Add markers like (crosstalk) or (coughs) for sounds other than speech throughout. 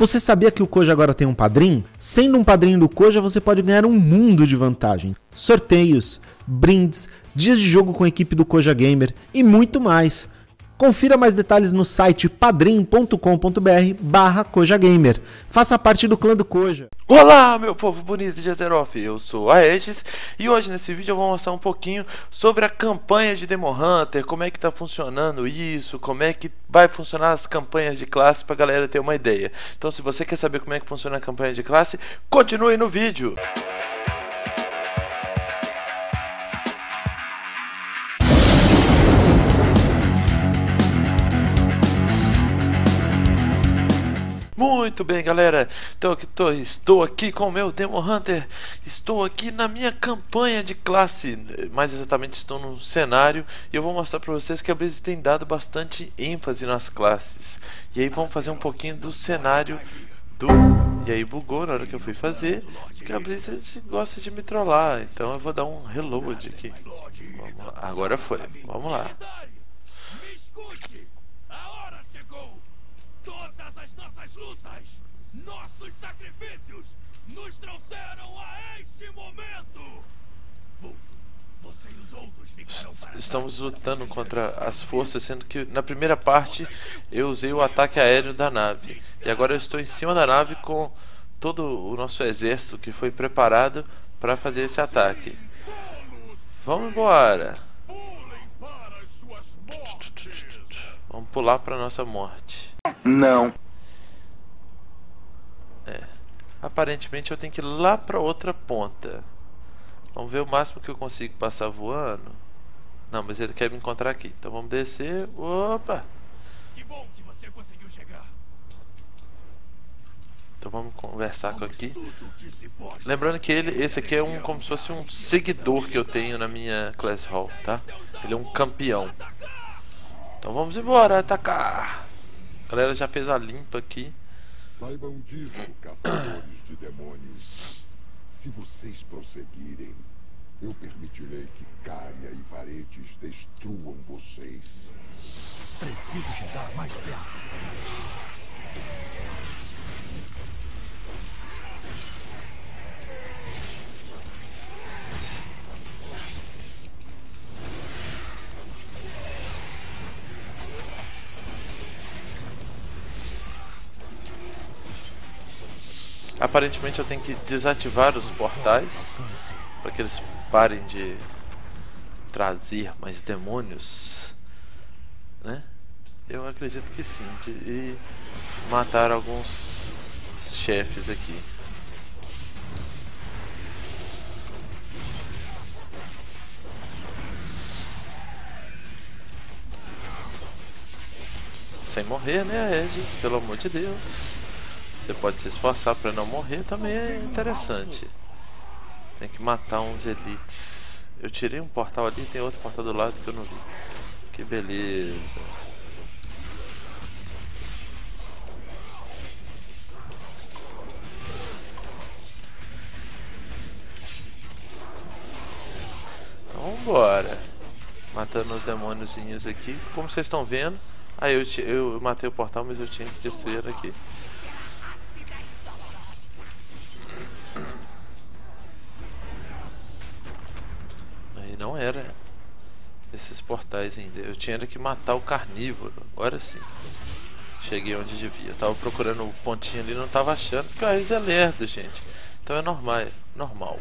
Você sabia que o Koja agora tem um padrinho? Sendo um padrinho do Koja, você pode ganhar um mundo de vantagens. Sorteios, brindes, dias de jogo com a equipe do Koja Gamer e muito mais. Confira mais detalhes no site padrim.com.br barra Gamer. Faça parte do clã do Koja. Olá, meu povo bonito de Azeroth, eu sou a Aegis e hoje nesse vídeo eu vou mostrar um pouquinho sobre a campanha de Demon Hunter, como é que está funcionando isso, como é que vai funcionar as campanhas de classe para a galera ter uma ideia. Então se você quer saber como é que funciona a campanha de classe, continue no vídeo. Muito bem, galera. Então aqui tô, estou aqui com o meu Demon Hunter. Estou aqui na minha campanha de classe. Mais exatamente, estou num cenário e eu vou mostrar para vocês que a Blizzard tem dado bastante ênfase nas classes. E aí vamos fazer um pouquinho do cenário do e aí bugou na hora que eu fui fazer, porque a Blizzard gosta de me trollar. Então eu vou dar um reload aqui. Agora foi. Vamos lá. Lutas, nossos sacrifícios nos trouxeram a este momento. Você e os outros para Estamos lutando contra as forças, sendo que na primeira parte eu usei o ataque aéreo da nave. E agora eu estou em cima da nave com todo o nosso exército que foi preparado para fazer esse ataque. Vamos embora. Vamos pular para nossa morte. Não. Aparentemente eu tenho que ir lá para outra ponta. Vamos ver o máximo que eu consigo passar voando. Não, mas ele quer me encontrar aqui. Então vamos descer. Opa! Que bom que você conseguiu chegar. Então vamos conversar com aqui. Lembrando que ele, esse aqui é um como se fosse um seguidor que eu tenho na minha class hall, tá? Ele é um campeão. Então vamos embora atacar. A galera já fez a limpa aqui. Saibam disso, caçadores de demônios. Se vocês prosseguirem, eu permitirei que Cária e Varetes destruam vocês. Preciso chegar mais perto. Aparentemente eu tenho que desativar os portais para que eles parem de trazer mais demônios, né? Eu acredito que sim, de, e matar alguns chefes aqui. Sem morrer, né, Aegis? Pelo amor de Deus. Você pode se esforçar para não morrer, também é interessante. Tem que matar uns elites. Eu tirei um portal ali, tem outro portal do lado que eu não vi. Que beleza. Então vambora. Matando os demôniozinhos aqui. Como vocês estão vendo. Aí eu, eu matei o portal, mas eu tinha que destruir aqui. Era esses portais ainda. Eu tinha que matar o carnívoro. Agora sim. Cheguei onde devia. Eu tava procurando o pontinho ali, não tava achando. Porque o Raiz é lerdo, gente. Então é normal. Normal.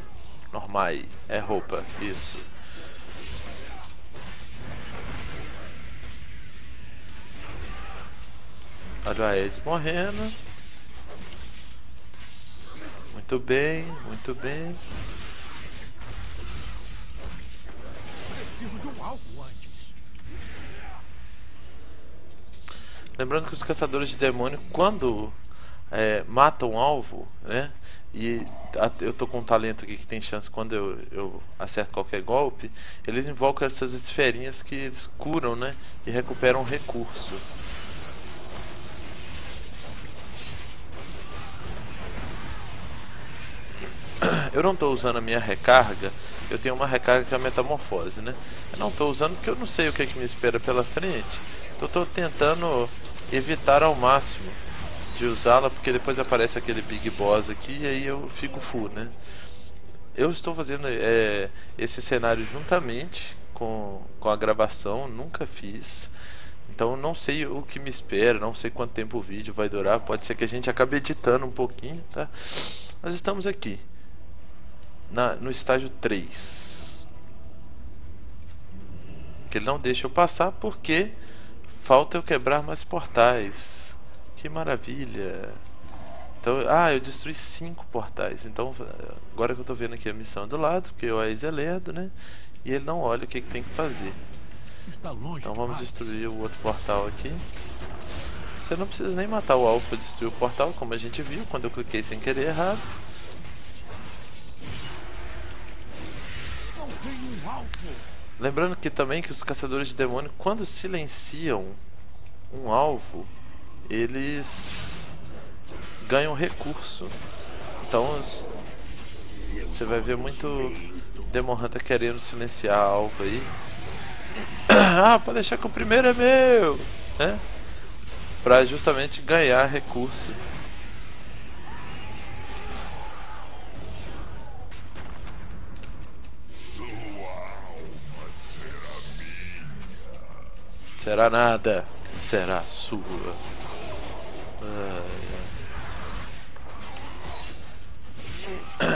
Normal. É roupa. Isso. Olha o Aes morrendo. Muito bem, muito bem. Preciso de um alvo antes. Lembrando que os caçadores de demônio, quando é, matam um alvo, né? E eu tô com um talento aqui que tem chance quando eu, eu acerto qualquer golpe, eles invocam essas esferinhas que eles curam, né? E recuperam recurso. Eu não estou usando a minha recarga eu tenho uma recarga que é a metamorfose, né? Eu não estou usando porque eu não sei o que, é que me espera pela frente. Então estou tentando evitar ao máximo de usá-la porque depois aparece aquele Big Boss aqui e aí eu fico full, né? Eu estou fazendo é, esse cenário juntamente com, com a gravação, nunca fiz. Então não sei o que me espera, não sei quanto tempo o vídeo vai durar. Pode ser que a gente acabe editando um pouquinho, tá? Mas estamos aqui na, no estágio 3. Que ele não deixa eu passar porque falta eu quebrar mais portais. Que maravilha! Então, ah, eu destruí cinco portais. Então, agora que eu tô vendo aqui a missão do lado, porque o Aiz é lerdo, né? E ele não olha o que, que tem que fazer. Então vamos destruir o outro portal aqui. Você não precisa nem matar o alvo para destruir o portal, como a gente viu quando eu cliquei sem querer errado. Lembrando que também que os caçadores de demônio, quando silenciam um alvo, eles ganham recurso. Então você vai ver muito Demon Hunter querendo silenciar alvo aí. (coughs) ah, pode deixar que o primeiro é meu, né? Pra justamente ganhar recurso. Será nada, será sua.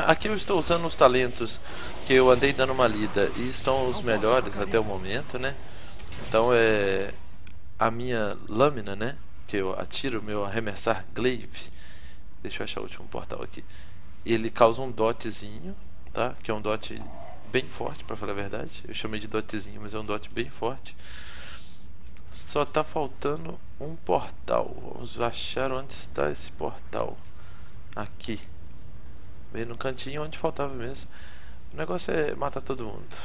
Aqui eu estou usando os talentos que eu andei dando uma lida e estão os melhores até o momento, né? Então é a minha lâmina, né? Que eu atiro meu arremessar glaive. Deixa eu achar o último portal aqui. Ele causa um dotzinho, tá? Que é um dot bem forte, para falar a verdade. Eu chamei de dotzinho, mas é um dot bem forte. Só tá faltando um portal. Vamos achar onde está esse portal. Aqui. Bem no cantinho onde faltava mesmo. O negócio é matar todo mundo.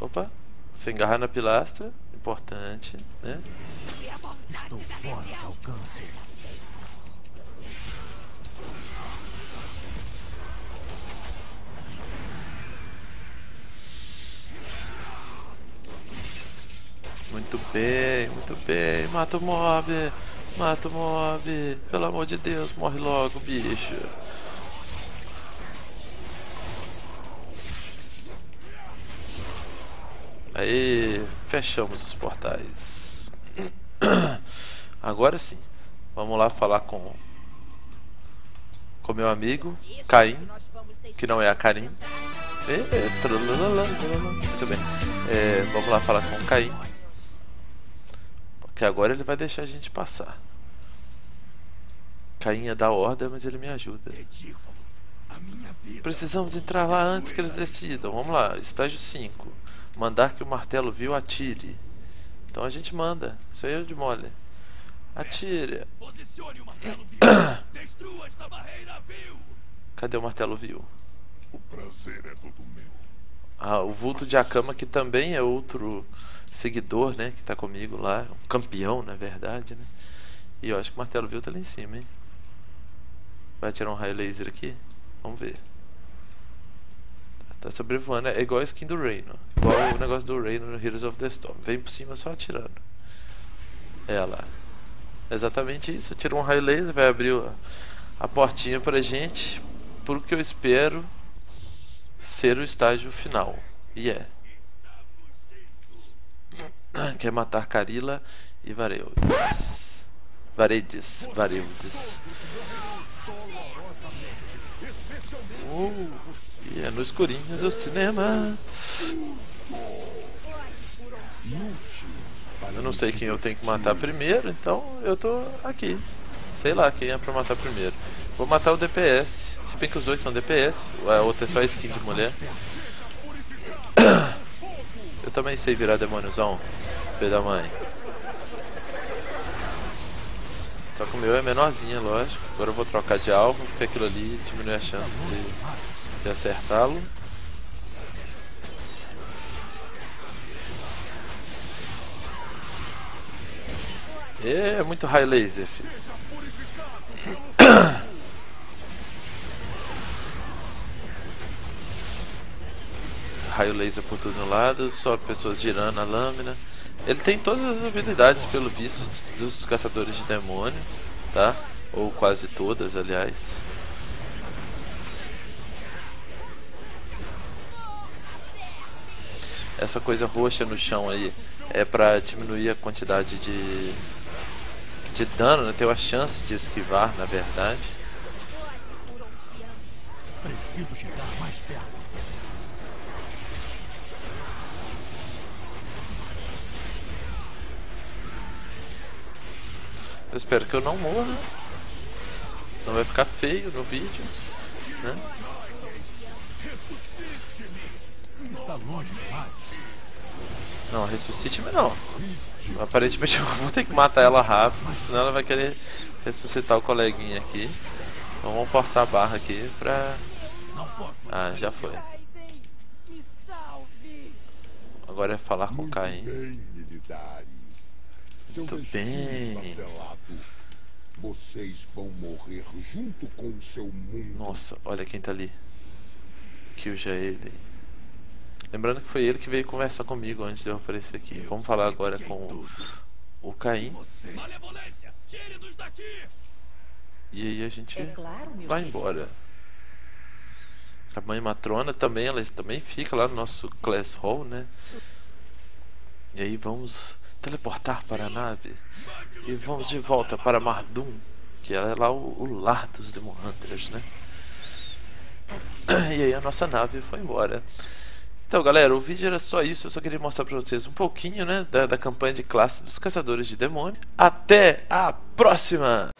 Opa, se engarrar na pilastra, importante, né? Estou fora de alcance. Muito bem, muito bem. Mata o mob. Mata o mob. Pelo amor de Deus, morre logo, bicho. Aí, fechamos os portais. (coughs) Agora sim, vamos lá falar com com meu amigo Caim, que não é a Karim. Muito bem. É, vamos lá falar com Caim. Agora ele vai deixar a gente passar. Caim é da ordem, mas ele me ajuda. Precisamos entrar lá antes que eles decidam. Vamos lá, estágio 5. Mandar que o martelo viu atire. Então a gente manda. Isso aí é de mole. Atire. Posicione o martelo vil. Destrua esta barreira vil. Cadê o martelo viu? O prazer é todo meu. Ah, o vulto de Akama que também é outro seguidor, né? Que tá comigo lá. Um campeão, na verdade, né? E eu acho que o martelo viu tá lá em cima, hein? Vai tirar um raio laser aqui? Vamos ver. Tá sobrevoando, é igual a skin do Reino. Igual o negócio do Reino no Heroes of the Storm. Vem por cima só atirando. É lá. Exatamente isso. Tira um raio laser, vai abrir a portinha pra gente. Por que eu espero ser o estágio final. E é. Quer matar Carila e Vareudes. Varedes. Vareudes. Uh, e é no escurinho do cinema. Eu não sei quem eu tenho que matar primeiro, então eu tô aqui. Sei lá quem é pra matar primeiro. Vou matar o DPS. Se bem que os dois são DPS, a outra é só skin de mulher. (coughs) Eu também sei virar demôniozão, filho da mãe. Só que o meu é menorzinho, lógico. Agora eu vou trocar de alvo, porque aquilo ali diminui a chance de, de acertá-lo. É muito high laser, filho. Raio laser por todo lado, só pessoas girando a lâmina. Ele tem todas as habilidades, pelo visto, dos caçadores de demônio, tá? Ou quase todas, aliás. Essa coisa roxa no chão aí é pra diminuir a quantidade de, de dano, né? Ter a chance de esquivar, na verdade. Preciso chegar mais perto. Eu espero que eu não morra. Senão vai ficar feio no vídeo. Né? Não, ressuscite-me não. Aparentemente eu vou ter que matar ela rápido, senão ela vai querer ressuscitar o coleguinha aqui. Então vamos forçar a barra aqui pra. Não. Ah, já foi. Agora é falar com Muito Caim. Muito destino bem. Vocês vão morrer junto com o seu mundo. Nossa, olha quem tá ali. Kill já ele. Lembrando que foi ele que veio conversar comigo antes de eu aparecer aqui. Vamos falar agora com o, o Caim. Malevolência, tire-nos daqui! E aí a gente É claro, vai embora. A mãe matrona também, ela também fica lá no nosso class hall, né? E aí vamos teleportar para a nave e vamos de volta para Mardum, que é lá o, o lar dos Demon Hunters, né? E aí a nossa nave foi embora. Então, galera, o vídeo era só isso. Eu só queria mostrar pra vocês um pouquinho, né, da, da campanha de classe dos Caçadores de Demônio. Até a próxima!